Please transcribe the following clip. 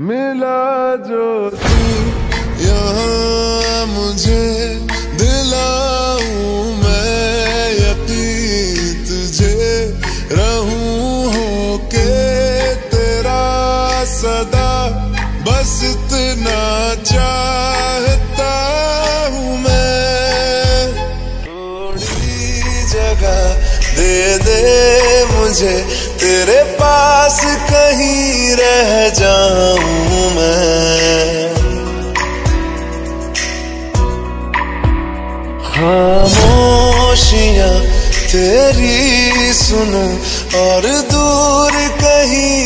मिला जो तू। यहाँ मुझे दिलाऊं मैं यकीन तुझे रहूँ हो के तेरा सदा। बस इतना चाहता हूँ मैं। जगह दे दे मुझे। तेरे पास कहीं रह जाऊँ खामोशियाँ तेरी सुनो और दूर कहीं